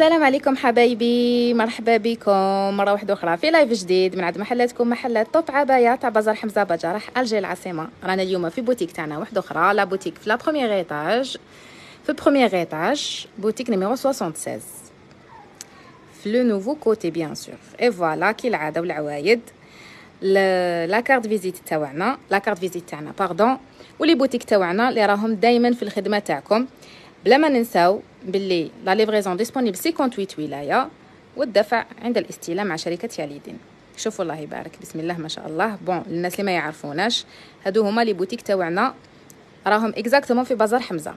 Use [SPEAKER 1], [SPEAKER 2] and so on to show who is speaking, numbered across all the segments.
[SPEAKER 1] السلام عليكم حبايبي مرحبا بكم مرة واحدة أخرى في live جديد من عند محلاتكم محلات توب عباية تاع بازار حمزة باش جراح Alger العاصمه رانا اليوم في بوتيك تاعنا واحدة أخرى la boutique في la première étage في première étage boutique numéro 76 في le nouveau côté bien sûr et voilà كي العاده والعوايد la carte visite تاعنا la carte visite تاعنا pardon و les boutiques تاعنا اللي راهم دائما في الخدمه تاعكم بلا ما ننساو باللي la livraison disponible 58 ولاية والدفع عند الاستلام مع شركة ياليدين. شوفوا الله يبارك. بسم الله ما شاء الله. bon الناس اللي ما يعرفوناش هادو هما les boutiques تاعنا راهم exactement في بازار حمزة.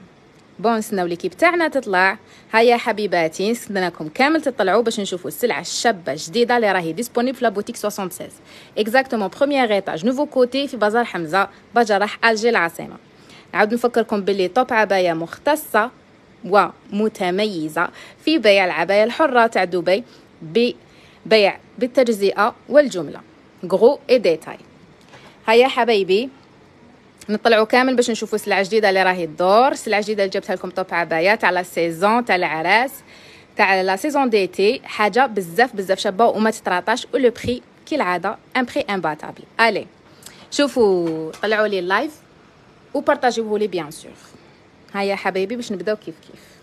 [SPEAKER 1] bon نستناو l'équipe تاعنا تطلع. هيا حبيباتي نستناكم كامل تطلعوا باش نشوفوا السلعة الشابة جديده اللي راهي disponible في la boutique 76 exactement première étage nouveau côté في بازار حمزة. باش جراح Alger العاصمه نعاود نفكركم باللي توب عباية مختصة ومتميزة في بيع العباية الحرة تاع دبي ببيع بالتجزئة والجملة. gros et détail هيا حبايبي نطلعوا كامل باش نشوفوا سلعة جديدة اللي راهي الدور سلعة جديدة اللي جبتها لكم توب عباية تاع la saison تاع العراس تاع la saison d'été حاجة بزاف بزاف شابة وما تتراطاش و le prix كالعاده un prix imbattable allez شوفوا طلعوا لي ال live وبارطاجيوه لي bien sûr هيا حبايبي باش نبداو كيف كيف؟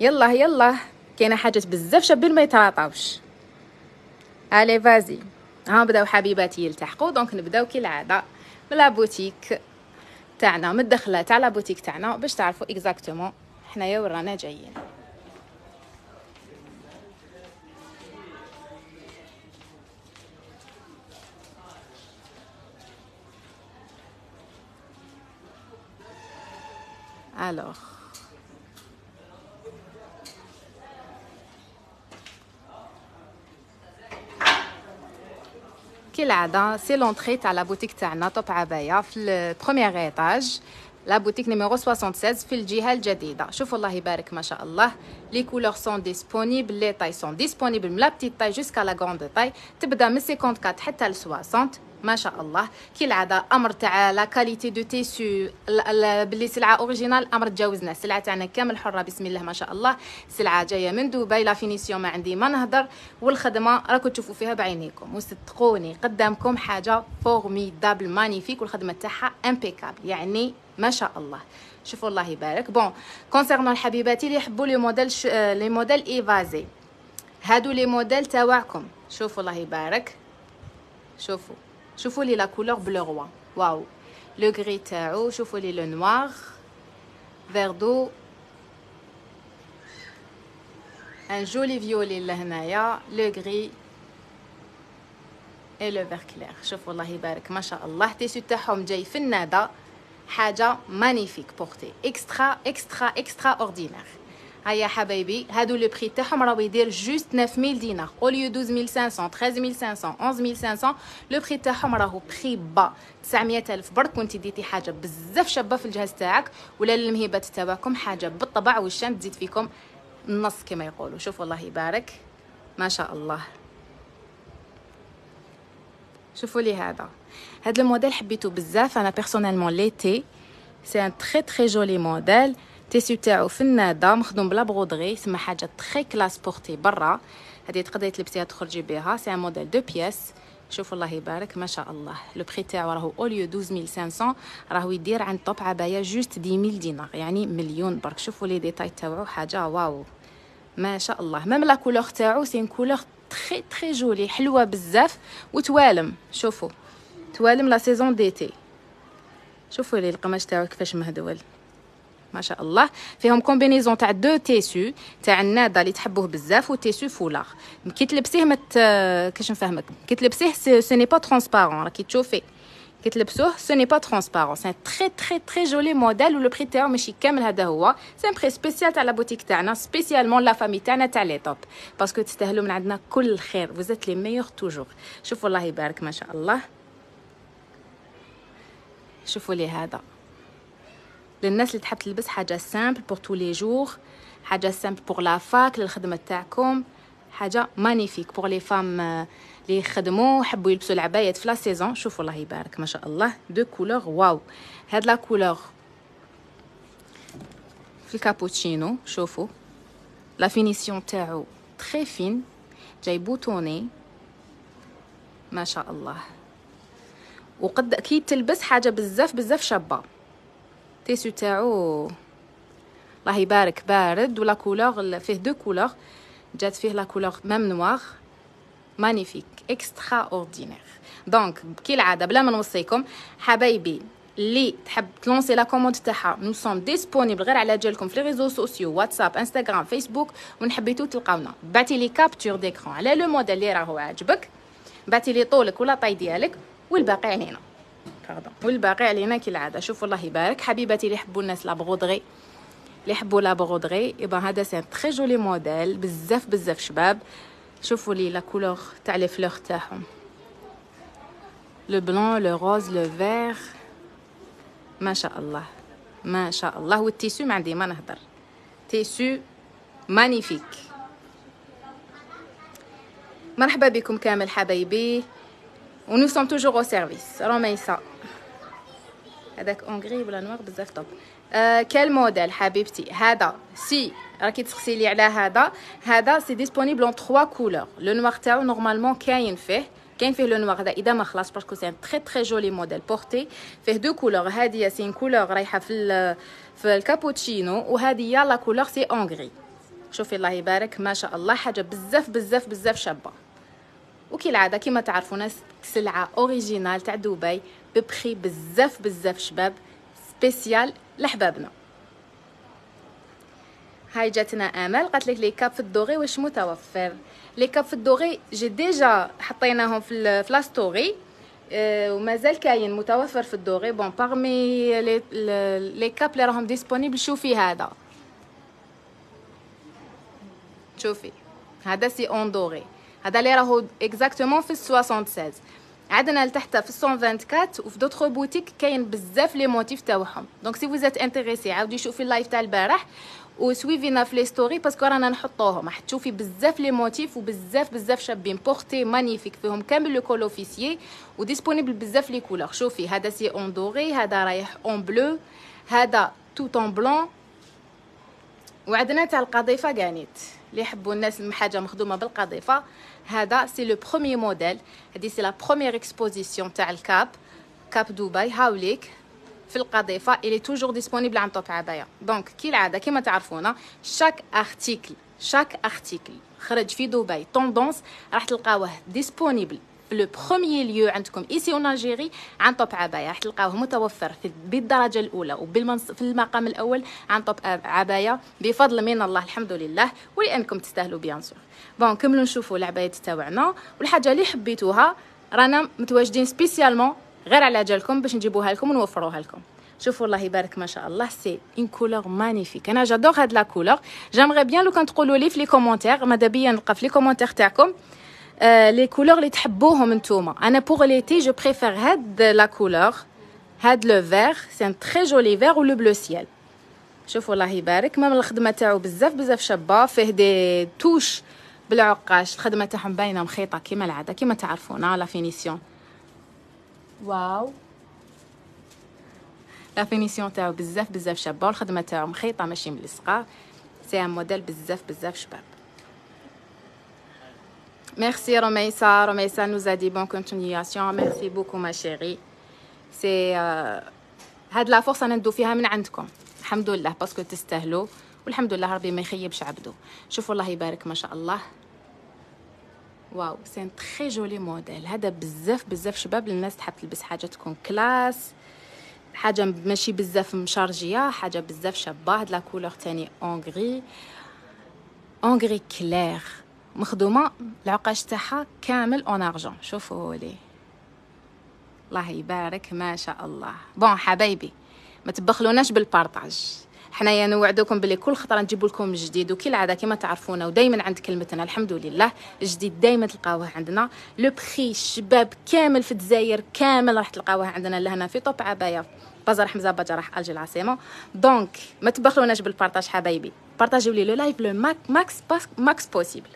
[SPEAKER 1] يلا يلا. كاينة حاجات بزاف شابين ما يتراطاوش allez vas-y. ها بداو حبيباتي يلتحقوا. donc نبدأو كالعادة. ب la boutique تاعنا من الدخلة تاع la boutique تاعنا باش تعرفوا exactement حنايا ورانا جايين. Alors. كالعادة c'est l'entrée تاع la boutique تاعنا توب عباية في ال première étage la boutique numéro 76 في الجهة الجديدة شوفوا الله يبارك ما شاء الله les couleurs sont disponibles les tailles sont disponibles من la petite taille jusqu'à la grande taille تبدا من 54 حتى ل 60 ما شاء الله. كي العاده أمر تاع la qualité du tissu باللي سلعة originale أمر تجاوزنا. السلعه تاعنا كامل حرة بسم الله ما شاء الله. سلعة جاية من دبي la finition ما عندي ما نهضر والخدمة راكم تشوفوا فيها بعينيكم. وصدقوني قدامكم حاجة formidable magnifique والخدمة تاعها impeccable يعني ما شاء الله. شوفوا الله يبارك. Bon concernant الحبيباتي اللي يحبوا les modèles ش... les modèles évasés. هادو les modèles تاعكم شوفوا الله يبارك. شوفوا. شوفوا لي la couleur bleu roi واو le gris تاعو شوفوا لي le noir vert d'eau un joli violet لهنايا le gris et le vert clair شوفوا الله يبارك ما شاء الله tissu تاعهم جاي في النادى حاجة magnifique portée extra extra extraordinaire هيا حبايبي هادو le prix تاعهم راهو يدير juste 9000 دينار au lieu 12500 13500 11500 le prix تاعهم راهو prix با 900000 برك كنتي ديتي حاجة بزاف شابة في الجهاز تاعك ولا للمهبات تاعكم حاجة بالطبع والشان تزيد فيكم النص كما يقولوا. شوفوا الله يبارك. ما شاء الله. شوفوا لي هذا. هذا الموديل حبيته بزاف. أنا personnellement l'été c'est un très très joli modèle tissu تاعو في النادى مخدوم ب la broderie تسمى حاجة très classe portée برا. هذه تقدري تلبسيها تخرجي بها c'est un modèle deux pièces شوفوا الله يبارك ما شاء الله. le prix تاعو راهو au lieu 12500 راهو يدير عند Top Abaya juste 10000 دينار يعني مليون برك. شوفوا les détails تاعو حاجة واو. ما شاء الله. même la couleur تاعو c'est couleur très très jolie حلوة بزاف وتوالم. شوفوا. توالم la saison d'été شوفوا لي القماش تاعو كيفاش مهدول. ما شاء الله. فيهم combinaison تاع deux tissus تاع النادا اللي تحبوه بزاف و tissu foulard كي تلبسيه مت كاش نفهمك؟ كي تلبسيه ce n'est pas transparent راكي تشوفي. كي تلبسوه ce n'est pas transparent c'est très très très joli modèle و le prix تاعو ماشي كامل هذا هو. c'est prix spécial تاع la boutique تاعنا spécialement la famille تاعنا تاع les Top parce que تستاهلوا من عندنا كل الخير vous êtes les meilleures toujours شوفوا الله يبارك ما شاء الله. شوفوا لي هذا. للناس اللي تحب تلبس حاجة simple pour tous les jours حاجة simple pour la fac للخدمة تاعكم حاجة magnifique pour les femmes اللي يخدموا يحبوا يلبسوا العبايات في la saison شوفوا الله يبارك ما شاء الله deux couleurs واو هاد la couleur في الكابوتشينو شوفوا. la finition تاعو très fine جاي boutonnée. ما شاء الله. وقد كي تلبس حاجة بزاف بزاف شابة. tissu تاعو الله يبارك بارد و la couleur فيه deux couleurs جات فيه la couleur même noir magnifique extraordinaire donc كالعاده بلا ما نوصيكم حبايبي اللي تحب تلونسي la commande تاعها nous sommes disponibles غير على جالكم في les réseaux sociaux واتساب انستغرام فيسبوك وين حبيتو تلقاونا بعتي لي capture d'écran على le modèle اللي راهو عاجبك بعتي لي طولك و la taille ديالك والباقي علينا pardon والباقي علينا كالعادة. شوفوا الله يبارك. حبيباتي اللي يحبوا الناس la broderie اللي يحبوا la broderie et ben هذا c'est très joli modèle بزاف بزاف شباب. شوفوا لي la couleur تاع les fleurs تاعهم. le blanc le rose le vert ما شاء الله. ما شاء الله. وال tissu ما عندي ما نهضر. tissu magnifique. مرحبا بكم كامل حبايبي. و nous sommes toujours au service رميسة هذاك en gris ولا noir بزاف طب آه quel modèle حبيبتي؟ هذا. c'est راكي تغسلي على هذا. هذا c'est disponible en 3 couleurs le noir تاعو normalement كاين فيه. كاين فيه le noir هذا إذا ما خلاص parce que c'est un très très joli modèle portée فيه deux couleurs هذه c'est en couleur رايحة في في الكابوتشينو. وهذه la couleur c'est en gris شوفي الله يبارك. ما شاء الله. حاجة بزاف بزاف بزاف شابة. وكالعاده كما تعرفون سلعة originale تاع دبي ببخي بزاف بزاف شباب spécial لحبابنا. هاي جاتنا آمل قالت لك les capes في ال doré واش متوفر؟ les capes في ال doré j'ai déjà حطيناهم في في la story أه ومازال كاين متوفر في ال doré. bon parmi les les capes اللي راهم disponibles شوفي هذا. شوفي. هذا c'est en doré. هذا اللي راهو exactement في 76 عندنا لتحت في 124 وفي d'autres boutiques كاين بزاف les motifs تاعهم donc si vous êtes intéressée عاودي شوفي ال live تاع البارح وسويفينا في les stories parce que رانا نحطوهم. راح تشوفي بزاف les motifs وبزاف بزاف شابين. portée magnifique فيهم كامل le col officier و disponible بزاف les couleurs شوفي هذا c'est en doré هذا رايح en bleu هذا tout en blanc وعندنا تاع القضيفة كانيت اللي يحبوا الناس حاجة مخدومة بالقضيفة. هذا c'est le premier modèle هذه c'est la première exposition تاع ال cape cape دبي هاوليك في القضيفه الي toujours disponible عن Top Abaya donc كي العاده كما تعرفونا chaque article chaque article خرج في دبي tendance راح تلقاوه disponible le premier lieu عندكم. ici en Algérie عن Top Abaya. راح تلقاوه متوفر في بالدرجة الأولى وبالمنص في المقام الأول عن Top Abaya. بفضل من الله الحمد لله. ولأنكم تستاهلوا bien sûr. Bon كملوا نشوفوا العبايات تاعنا والحاجة اللي حبيتوها رانا متواجدين spécialement غير على جالكم باش نجيبوها لكم ونوفروها لكم. شوفوا الله يبارك ما شاء الله. C'est une couleur magnifique أنا j'adore هاد la couleur j'aimerais bien لو كان تقولوا لي في les commentaires ماذا بيا نلقى في les commentaires تاعكم؟ Les couleurs اللي تحبوهم نتوما أنا pour l'été je préfère هاد la couleur هاد le vert c'est un très joli vert le bleu ciel شوفوا الله يبارك. Même الخدمة تاعو بزاف بزاف شابة. فيه des touches بالعقاش. الخدمة تاعهم باينة مخيطة كيما العادة كيما تعرفونا la finition واو. La finition تاعو بزاف بزاف شابة. والخدمة تاعو مخيطة ماشي من الصغار c'est un modèle بزاف بزاف شباب. Merci Romaïsa. Romaïsa nous a dit bonne continuation. Merci beaucoup ma chérie. سي هاد la فرصة ندو فيها من عندكم. الحمد لله parce que تستاهلوا. والحمد لله ربي ما يخيبش عبده. شوفوا الله يبارك ما شاء الله. واو c'est un très joli modèle هذا بزاف بزاف شباب للناس تحب تلبس حاجة تكون classe حاجة ماشي بزاف م chargée ية حاجة بزاف شابة. هاد la couleur تاني un gris un gris clair مخدومة العقاش تاعها كامل en argent. شوفوا لي الله يبارك ما شاء الله. Bon حبايبي ما تبخلوناش بال partage. حنايا نوعدكم بلي كل خطرة نجيب لكم جديد وكل عادة كما تعرفونا ودائما عند كلمتنا الحمد لله. الجديد دائما تلقاوه عندنا. le prix الشباب كامل في الجزائر كامل راح تلقاوه عندنا لهنا في طوب عباية. بازار حمزة بجرح الجي العاصمة. Donc ما تبخلوناش بال partage حبايبي. لي le live le max max possible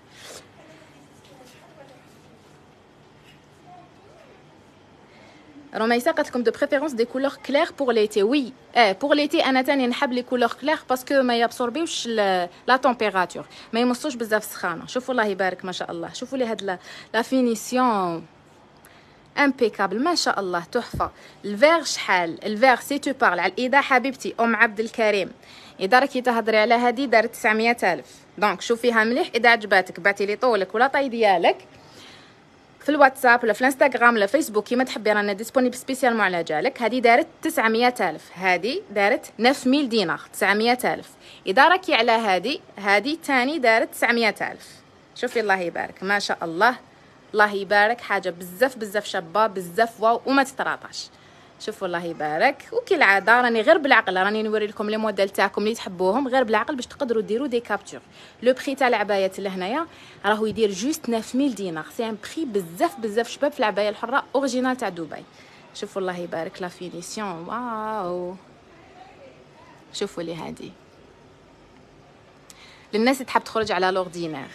[SPEAKER 1] روميسا قالت لكم de préférence des couleurs claires pour l'été oui آه pour l'été أنا تاني نحب les couleurs claires parce que ما ي absorber يوش la température ما يمصوش بزاف سخانه شوفوا الله يبارك ما شاء الله شوفوا لي هاد la finition impeccable ما شاء الله تحفه الفيغ شحال ال vert si tu parles على الاذا حبيبتي ام عبد الكريم اذا راكي تهضري على هادي دارت 900 ألف. Donc شوفيها مليح. إذا عجباتك بعتي لي طولك ولا طاي ديالك في الواتساب ولا في الإنستغرام ولا فيسبوك كيما تحبي رانا disponible spécialement على جالك. هذه دارت 900 ألف. هذه دارت 9000 دينار. 900 ألف. اذا راكي على هذه هذه ثاني دارت 900 ألف. شوفي الله يبارك. ما شاء الله. الله يبارك. حاجة بزاف بزاف شابة بزاف واو. وما تت rater اش. شوفوا الله يبارك. وكالعاده راني غير بالعقل راني نوري لكم les modèles تاعكم اللي تحبوهم غير بالعقل باش تقدروا ديروا des captures Le prix تاع العبايات لهنايا راهو يدير juste 9000 دينار. C'est un prix بزاف بزاف شباب في العباية الحرة originale تاع دبي. شوفوا الله يبارك la finition. واو. شوفوا لي هادي. للناس اللي تحب تخرج على l'ordinaire.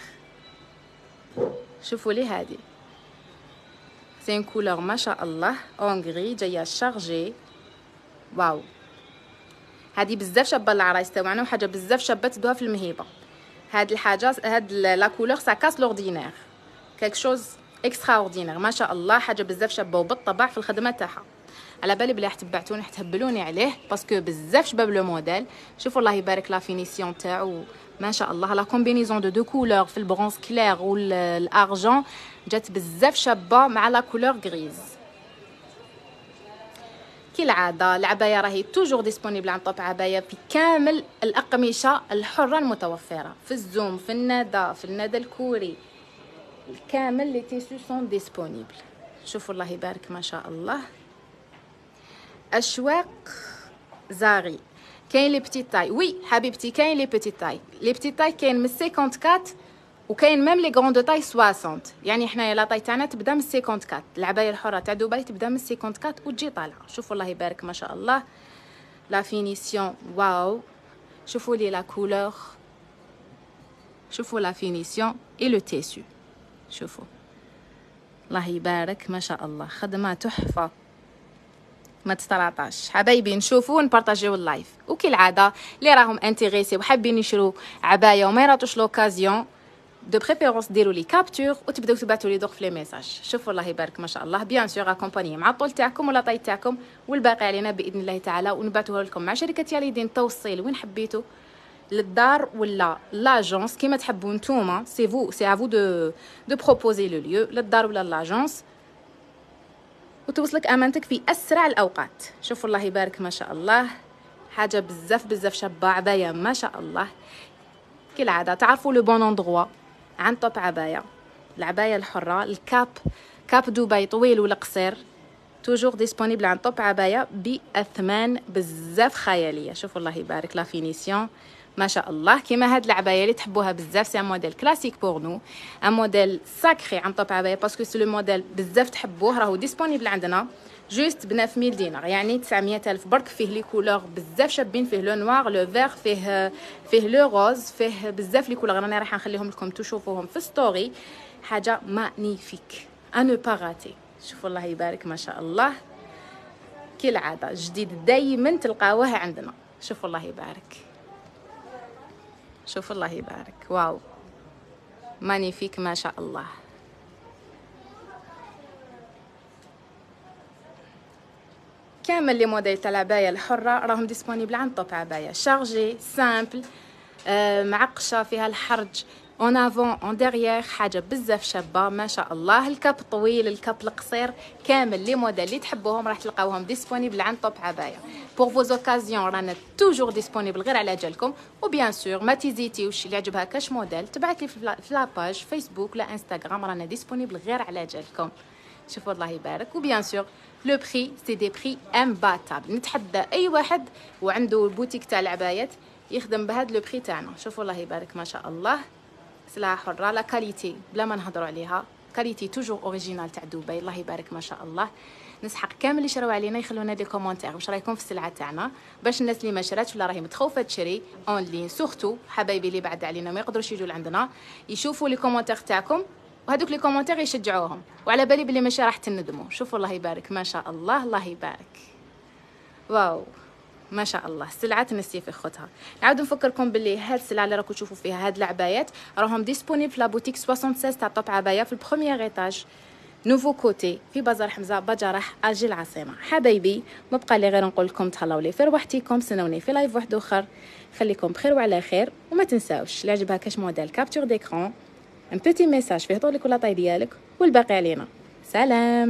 [SPEAKER 1] شوفوا لي هادي. c'est une couleur ما شاء الله un gris جاية chargé واو هادي بزاف شابة العرايس تاعنا وحاجة بزاف شابة تدوها في المهيبة. هاد الحاجة هاد la couleur ça casse l'ordinaire quelque chose extraordinaire ما شاء الله حاجة بزاف شابة وبالطبع في الخدمة تاعها. على بالي بلي راح تبعتوني تهبلوني عليه parce que بزاف شباب le modèle. شوفوا الله يبارك la finition تاعو ما شاء الله la combinaison de deux couleurs في ال bronze clair وال argent جات بزاف شابة مع la couleur grise. كالعادة العباية راهي toujours disponible عن طوب عباية في كامل الأقمشة الحرة المتوفرة. في الزوم في الندى في الندى الكوري. كامل les tissus sont disponibles. شوفوا الله يبارك ما شاء الله. أشواق زاغي كاين les petites tailles. Oui حبيبتي كاين les petites tailles. Les petites tailles كاين من 54 وكاين même les grandes tailles 60 يعني حنايا la taille تاعنا تبدا من 54 العباية الحرة تاع دبي تبدا من 54 وتجي طالعة. شوفوا الله يبارك ما شاء الله. La finition واو. شوفوا لي la couleur شوفوا la finition et le tissu شوفوا. الله يبارك ما شاء الله. خدمة تحفة. ما تست rater اش حبايبي نشوفوا ون partager يو ال live. وكالعادة اللي راهم intéressés وحابين يشرو عباية وما ي rater وش l'occasion de préférence ديروا les captures وتبداو تبعتوا لي دوك في les messages شوفوا الله يبارك ما شاء الله. Bien sûr accompagné مع الطول تاعكم ولا طاي تاعكم والباقي علينا بإذن الله تعالى. ونبعثوها لكم مع شركة ياليدين توصيل. وين حبيتوا للدار ولا l'agence كيما تحبوا نتوما. C'est vous c'est à vous de de proposer le lieu للدار ولا l'agence وتوصلك أمانتك في أسرع الأوقات. شوفوا الله يبارك ما شاء الله. حاجة بزاف بزاف شابه عبايه ما شاء الله. كالعادة تعرفوا le bon endroit عن طوب عباية. العباية الحرة ال cape cape دبي طويل ولا قصير toujours disponible عن طوب عباية بأثمان بزاف خيالية. شوفوا الله يبارك la finition. ما شاء الله. كيما هاد العباية اللي تحبوها بزاف c'est modèle classique pour nous. Un modèle sacré عن طوب عباية parce que c'est le modèle بزاف تحبوه راهو disponible عندنا juste ب 9000 دينار. يعني 900 ألف برك فيه les couleurs بزاف شابين فيه le noir le vert فيه فيه le rose فيه بزاف les couleurs. راني راح نخليهم لكم تشوفوهم في story. حاجة magnifique انو باراتي شوفوا الله يبارك ما شاء الله. كالعادة جديد دايما تلقاوه عندنا. شوفوا الله يبارك. شوف الله يبارك. واو. magnifique ما شاء الله. كامل les modèles تاع العباية الحرة راهم disponibles عند طوب عباية. chargé simple آه معقشة فيها الحرج. en avant en derrière حاجة بزاف شابة. ما شاء الله. ال cape طويل ال cape القصير. كامل les modèles اللي تحبوهم. راح تلقاوهم disponibles عند طوب عباية. pour vos occasions رانا toujours disponibles غير على جالكم. و bien sûr ما تيزيتيوش اللي عجبها كاش موديل تبعت لي في la page فيسبوك لا انستغرام رانا disponibles غير على جالكم. شوفوا الله يبارك. و bien sûr les prix c'est des prix imbattables نتحدى أي واحد وعنده البوتيك تاع العبايات يخدم بهاد les prix تاعنا. شوفوا الله يبارك. ما شاء الله. سلعه حرة la qualité بلا ما نهضروا عليها. qualité toujours original تاع دبي الله يبارك ما شاء الله. نسحق كامل اللي شراو علينا يخلونا des commentaires. واش رايكم في السلعة تاعنا؟ باش الناس اللي ما شراتش ولا راهي متخوفه تشري en ligne surtout حبايبي اللي بعد علينا ما يقدروش يجوا لعندنا. يشوفوا les commentaires تاعكم وهذوك les commentaires يشجعوهم. وعلى بالي بلي ماشي راح تندموا. شوفوا الله يبارك. ما شاء الله. الله يبارك. واو. ما شاء الله. السلعه تنسي في خوتها نعاود نفكركم باللي هاد السلعه اللي راكم تشوفوا فيها هاد العبايات راهم disponibles في la boutique 76 تاع طوب عبايه في ال premier étage. nouveau côté في بازار حمزة بجرح الجي العاصمه حبايبي ما بقى لي غير نقول لكم تهلاو لي في رواحتيكم استنوني في live واحد آخر. خليكم بخير وعلى خير وما تنساوش اللي عجبها كاش modèle capture d'écran un petit message فيه طولك ولا taille ديالك والباقي علينا. سلام!